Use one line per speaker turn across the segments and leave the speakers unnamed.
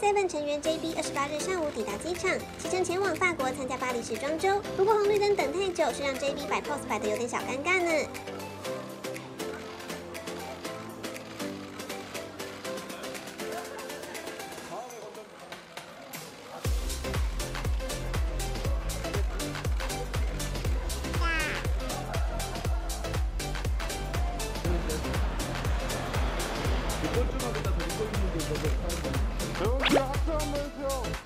Seven 成员 JB 二十八日上午抵达机场，启程前往法国参加巴黎时装周。不过红绿灯等太久，是让 JB 摆 pose 摆得有点小尴尬呢。
조용히 합주 한번 해주세요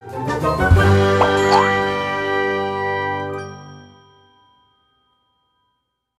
네. 감사합니다.